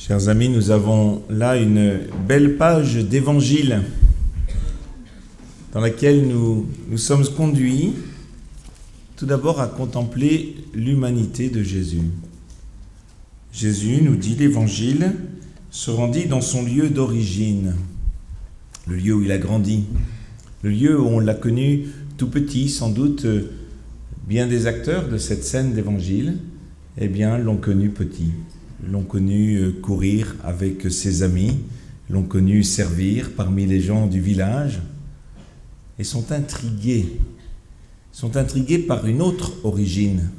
Chers amis, nous avons là une belle page d'évangile dans laquelle nous nous sommes conduits tout d'abord à contempler l'humanité de Jésus. Jésus, nous dit l'Évangile, se rendit dans son lieu d'origine, le lieu où il a grandi, le lieu où on l'a connu tout petit, sans doute bien des acteurs de cette scène d'Évangile, eh bien, l'ont connu petit, l'ont connu courir avec ses amis, l'ont connu servir parmi les gens du village, et sont intrigués, sont intrigués par une autre origine.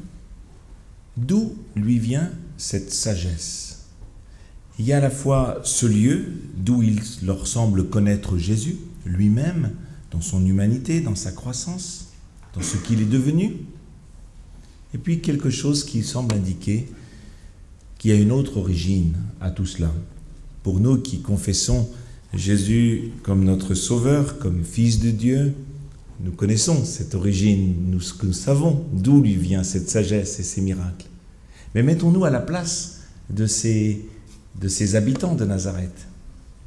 D'où lui vient cette sagesse? Il y a à la fois ce lieu d'où il leur semble connaître Jésus lui-même, dans son humanité, dans sa croissance, dans ce qu'il est devenu, et puis quelque chose qui semble indiquer qu'il y a une autre origine à tout cela. Pour nous qui confessons Jésus comme notre Sauveur, comme Fils de Dieu, nous connaissons cette origine, nous, nous savons d'où lui vient cette sagesse et ces miracles. Mais mettons-nous à la place de ces, de ces habitants de Nazareth.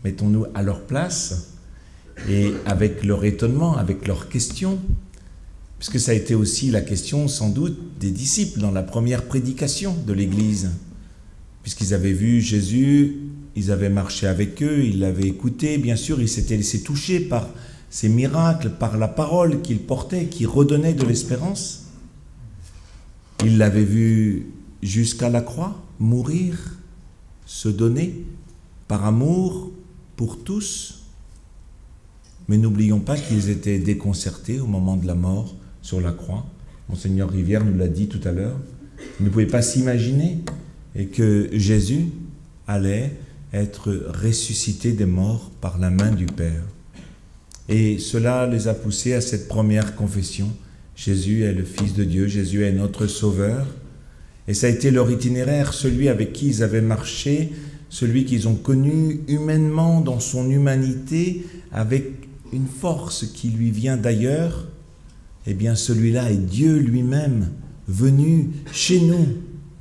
Mettons-nous à leur place et avec leur étonnement, avec leurs questions, puisque ça a été aussi la question sans doute des disciples dans la première prédication de l'Église, puisqu'ils avaient vu Jésus, ils avaient marché avec eux, ils l'avaient écouté, bien sûr, ils s'étaient laissés toucher par ces miracles, par la parole qu'il portait, qui redonnait de l'espérance. Ils l'avaient vu jusqu'à la croix, mourir, se donner par amour pour tous. Mais n'oublions pas qu'ils étaient déconcertés au moment de la mort sur la croix. Monseigneur Rivière nous l'a dit tout à l'heure. Ils ne pouvaient pas s'imaginer et que Jésus allait être ressuscité des morts par la main du Père. Et cela les a poussés à cette première confession. Jésus est le Fils de Dieu, Jésus est notre Sauveur. Et ça a été leur itinéraire, celui avec qui ils avaient marché, celui qu'ils ont connu humainement dans son humanité, avec une force qui lui vient d'ailleurs. Eh bien, celui-là est Dieu lui-même, venu chez nous,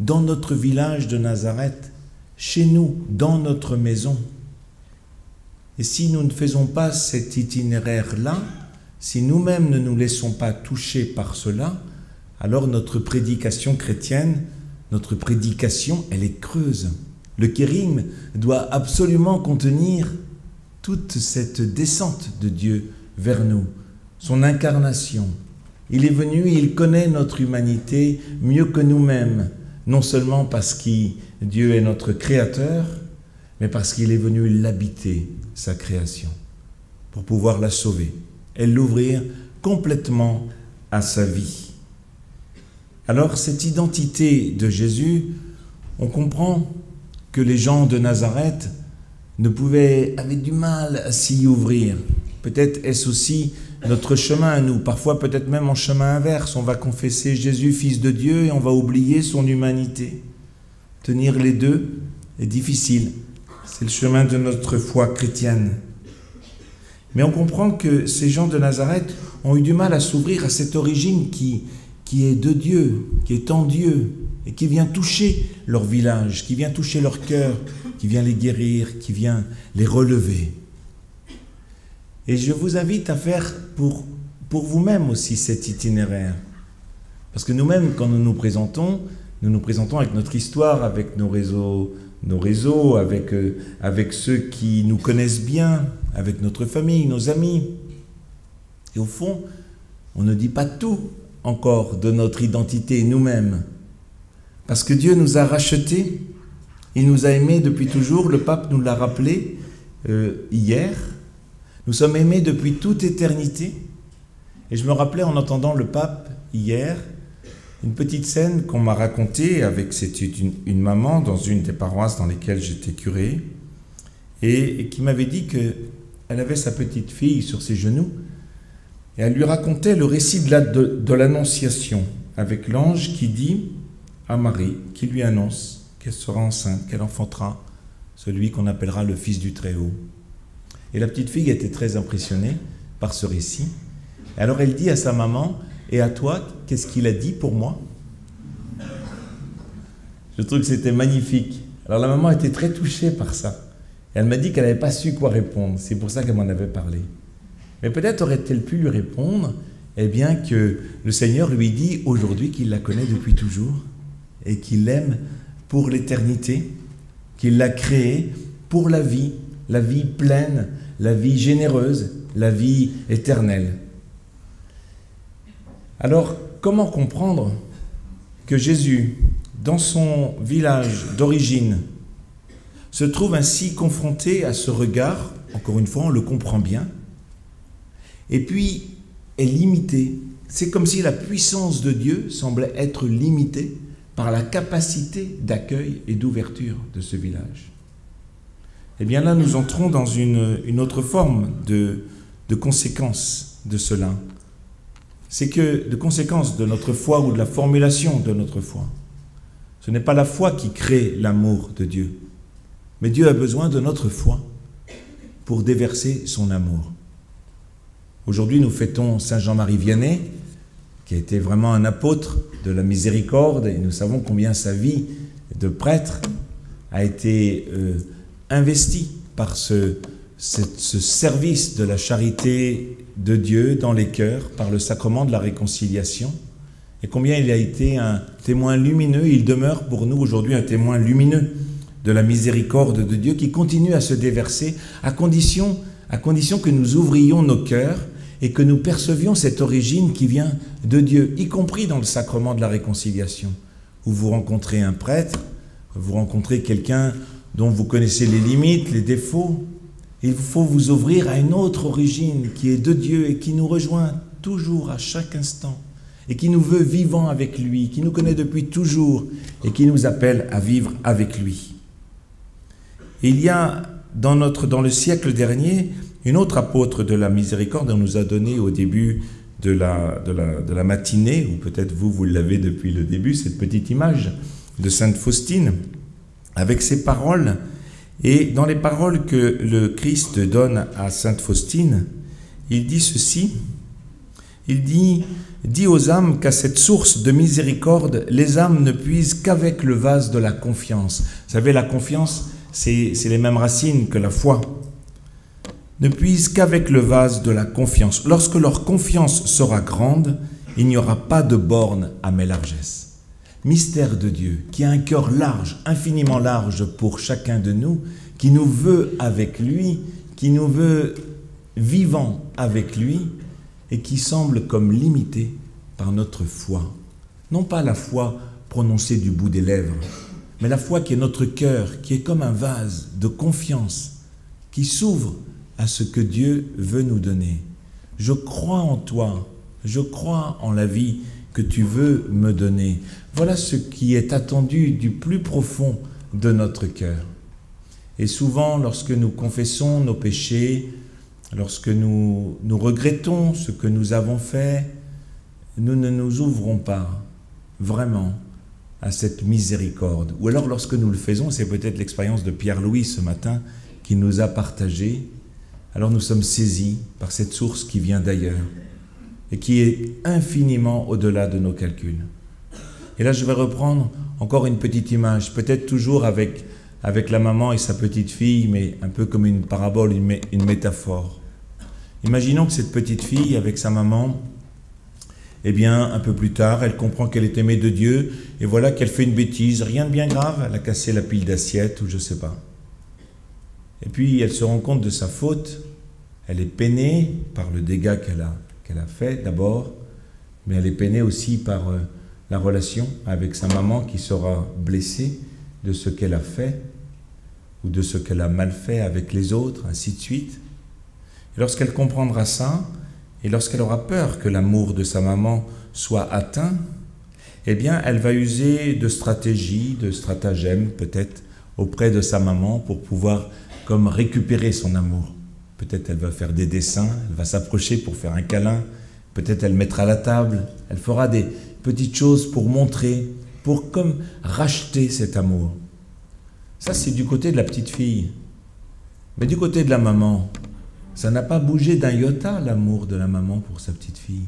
dans notre village de Nazareth, chez nous, dans notre maison. Et si nous ne faisons pas cet itinéraire-là, si nous-mêmes ne nous laissons pas toucher par cela, alors notre prédication chrétienne, notre prédication, elle est creuse. Le kérim doit absolument contenir toute cette descente de Dieu vers nous, son incarnation. Il est venu il connaît notre humanité mieux que nous-mêmes, non seulement parce que Dieu est notre créateur, mais parce qu'il est venu l'habiter, sa création, pour pouvoir la sauver et l'ouvrir complètement à sa vie. Alors cette identité de Jésus, on comprend que les gens de Nazareth ne pouvaient, avaient du mal à s'y ouvrir. Peut-être est-ce aussi notre chemin à nous, parfois peut-être même en chemin inverse. On va confesser Jésus, Fils de Dieu, et on va oublier son humanité. Tenir les deux est difficile. C'est le chemin de notre foi chrétienne. Mais on comprend que ces gens de Nazareth ont eu du mal à s'ouvrir à cette origine qui, qui est de Dieu, qui est en Dieu, et qui vient toucher leur village, qui vient toucher leur cœur, qui vient les guérir, qui vient les relever. Et je vous invite à faire pour, pour vous-même aussi cet itinéraire. Parce que nous-mêmes, quand nous nous présentons, nous nous présentons avec notre histoire, avec nos réseaux, nos réseaux avec, euh, avec ceux qui nous connaissent bien, avec notre famille, nos amis. Et au fond, on ne dit pas tout encore de notre identité nous-mêmes. Parce que Dieu nous a rachetés, il nous a aimés depuis toujours, le pape nous l'a rappelé euh, hier. Nous sommes aimés depuis toute éternité. Et je me rappelais en entendant le pape hier, une petite scène qu'on m'a racontée avec c'était une, une, maman dans une des paroisses dans lesquelles j'étais curé et, qui m'avait dit que elle avait sa petite fille sur ses genoux et elle lui racontait le récit de, la, de l'annonciation avec l'ange qui dit à Marie qui lui annonce qu'elle sera enceinte, qu'elle enfantera celui qu'on appellera le fils du Très-Haut. Et la petite fille était très impressionnée par ce récit. Alors elle dit à sa maman et à toi, qu'est-ce qu'il a dit pour moi? Je trouve que c'était magnifique. Alors la maman était très touchée par ça. elle m'a dit qu'elle n'avait pas su quoi répondre. C'est pour ça qu'elle m'en avait parlé. Mais peut-être aurait-elle pu lui répondre, eh bien que le Seigneur lui dit aujourd'hui qu'il la connaît depuis toujours et qu'il l'aime pour l'éternité, qu'il l'a créée pour la vie, la vie pleine, la vie généreuse, la vie éternelle. Alors, comment comprendre que Jésus, dans son village d'origine, se trouve ainsi confronté à ce regard, encore une fois, on le comprend bien, et puis est limité? C'est comme si la puissance de Dieu semblait être limitée par la capacité d'accueil et d'ouverture de ce village. Eh bien là, nous entrons dans une, autre forme de, conséquence de cela. C'est que, de conséquence de notre foi ou de la formulation de notre foi, ce n'est pas la foi qui crée l'amour de Dieu, mais Dieu a besoin de notre foi pour déverser son amour. Aujourd'hui, nous fêtons Saint Jean-Marie Vianney, qui a été vraiment un apôtre de la miséricorde, et nous savons combien sa vie de prêtre a été euh, investie par ce, ce, service de la charité de Dieu dans les cœurs, par le sacrement de la réconciliation, et combien il a été un témoin lumineux, il demeure pour nous aujourd'hui un témoin lumineux de la miséricorde de Dieu qui continue à se déverser à condition, à condition que nous ouvrions nos cœurs et que nous percevions cette origine qui vient de Dieu, y compris dans le sacrement de la réconciliation, où vous rencontrez un prêtre, vous rencontrez quelqu'un dont vous connaissez les limites, les défauts. Il faut vous ouvrir à une autre origine qui est de Dieu et qui nous rejoint toujours à chaque instant et qui nous veut vivants avec lui, qui nous connaît depuis toujours et qui nous appelle à vivre avec lui. il y a dans, notre, dans le siècle dernier une autre apôtre de la miséricorde, on nous a donné au début de la, de la, matinée, ou peut-être vous, vous l'avez depuis le début, cette petite image de Sainte Faustine, avec ses paroles. Et dans les paroles que le Christ donne à Sainte Faustine, il dit ceci, il dit, dit aux âmes qu'à cette source de miséricorde, les âmes ne puisent qu'avec le vase de la confiance. Vous savez, la confiance, c'est les mêmes racines que la foi ne puisent qu'avec le vase de la confiance. Lorsque leur confiance sera grande, il n'y aura pas de borne à mes largesses. Mystère de Dieu, qui a un cœur large, infiniment large pour chacun de nous, qui nous veut avec lui, qui nous veut vivant avec lui, et qui semble comme limité par notre foi. Non pas la foi prononcée du bout des lèvres, mais la foi qui est notre cœur, qui est comme un vase de confiance, qui s'ouvre à ce que Dieu veut nous donner. Je crois en toi, je crois en la vie que tu veux me donner. Voilà ce qui est attendu du plus profond de notre cœur. Et souvent, lorsque nous confessons nos péchés, lorsque nous, nous regrettons ce que nous avons fait, nous ne nous ouvrons pas vraiment à cette miséricorde. Ou alors lorsque nous le faisons, c'est peut-être l'expérience de Pierre-Louis ce matin qui nous a partagé, alors nous sommes saisis par cette source qui vient d'ailleurs et qui est infiniment au-delà de nos calculs. Et là, je vais reprendre encore une petite image, peut-être toujours avec, avec la maman et sa petite fille, mais un peu comme une parabole, une, une métaphore. Imaginons que cette petite fille, avec sa maman, eh bien, un peu plus tard, elle comprend qu'elle est aimée de Dieu, et voilà qu'elle fait une bêtise, rien de bien grave, elle a cassé la pile d'assiettes, ou je ne sais pas. Et puis elle se rend compte de sa faute, elle est peinée par le dégât qu'elle a, qu'elle a fait d'abord, mais elle est peinée aussi par euh, la relation avec sa maman qui sera blessée de ce qu'elle a fait ou de ce qu'elle a mal fait avec les autres, ainsi de suite. Lorsqu'elle comprendra ça, et lorsqu'elle aura peur que l'amour de sa maman soit atteint, eh bien, elle va user de stratégies, de stratagèmes peut-être auprès de sa maman pour pouvoir comme récupérer son amour. Peut-être elle va faire des dessins, elle va s'approcher pour faire un câlin, peut-être elle mettra la table, elle fera des petites choses pour montrer, pour comme racheter cet amour. Ça, c'est du côté de la petite fille. Mais du côté de la maman, ça n'a pas bougé d'un iota l'amour de la maman pour sa petite fille.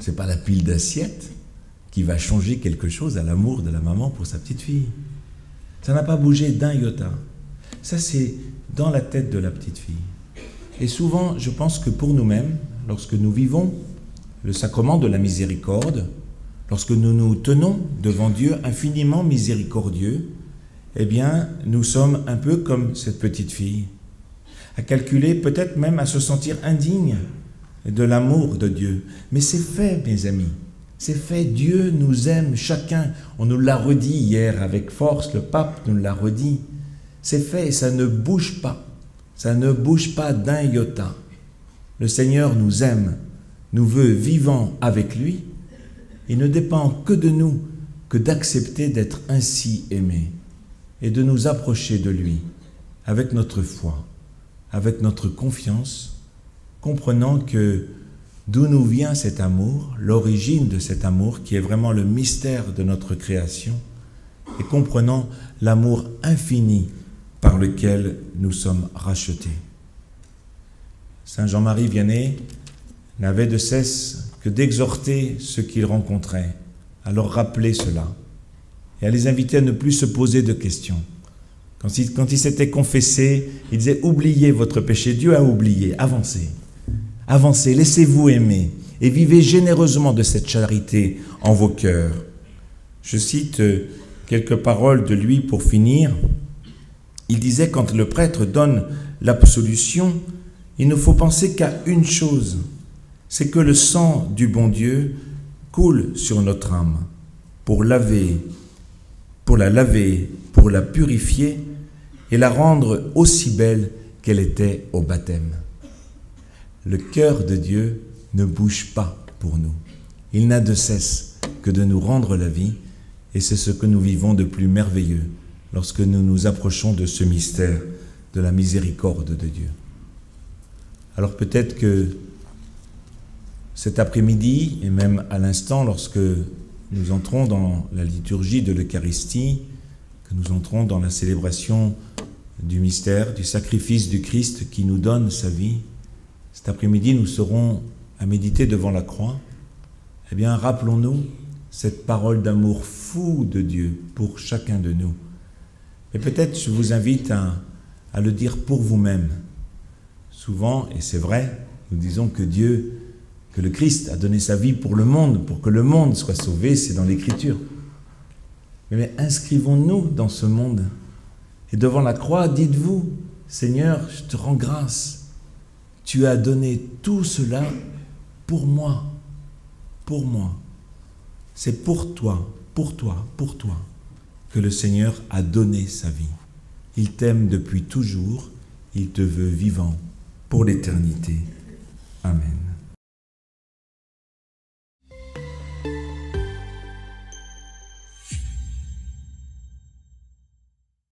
C'est pas la pile d'assiettes qui va changer quelque chose à l'amour de la maman pour sa petite fille. Ça n'a pas bougé d'un iota. Ça, c'est dans la tête de la petite fille. Et souvent, je pense que pour nous-mêmes, lorsque nous vivons le sacrement de la miséricorde, lorsque nous nous tenons devant Dieu infiniment miséricordieux, eh bien, nous sommes un peu comme cette petite fille, à calculer, peut-être même à se sentir indigne de l'amour de Dieu. Mais c'est fait, mes amis. C'est fait. Dieu nous aime chacun. On nous l'a redit hier avec force. Le pape nous l'a redit. C'est fait et ça ne bouge pas. Ça ne bouge pas d'un iota. Le Seigneur nous aime, nous veut vivants avec lui. Il ne dépend que de nous que d'accepter d'être ainsi aimés et de nous approcher de lui avec notre foi, avec notre confiance, comprenant que d'où nous vient cet amour, l'origine de cet amour qui est vraiment le mystère de notre création, et comprenant l'amour infini par lequel nous sommes rachetés. Saint Jean-Marie Vianney n'avait de cesse que d'exhorter ceux qu'il rencontrait à leur rappeler cela et à les inviter à ne plus se poser de questions. Quand il, quand il s'était confessé, il disait Oubliez votre péché, Dieu a oublié, avancez. Avancez, laissez-vous aimer et vivez généreusement de cette charité en vos cœurs. Je cite euh, quelques paroles de lui pour finir. Il disait quand le prêtre donne l'absolution, il ne faut penser qu'à une chose, c'est que le sang du bon Dieu coule sur notre âme pour laver, pour la laver, pour la purifier et la rendre aussi belle qu'elle était au baptême. Le cœur de Dieu ne bouge pas pour nous. Il n'a de cesse que de nous rendre la vie et c'est ce que nous vivons de plus merveilleux lorsque nous nous approchons de ce mystère de la miséricorde de Dieu. Alors peut-être que cet après-midi, et même à l'instant, lorsque nous entrons dans la liturgie de l'Eucharistie, que nous entrons dans la célébration du mystère, du sacrifice du Christ qui nous donne sa vie, cet après-midi, nous serons à méditer devant la croix. Eh bien, rappelons-nous cette parole d'amour fou de Dieu pour chacun de nous. Et peut-être je vous invite à, le dire pour vous-même. Souvent, et c'est vrai, nous disons que Dieu, que le Christ a donné sa vie pour le monde, pour que le monde soit sauvé, c'est dans l'Écriture. Mais inscrivons-nous dans ce monde. Et devant la croix, dites-vous, Seigneur, je te rends grâce. Tu as donné tout cela pour moi. Pour moi. C'est pour toi, pour toi, pour toi que le Seigneur a donné sa vie. Il t'aime depuis toujours, il te veut vivant pour l'éternité. Amen.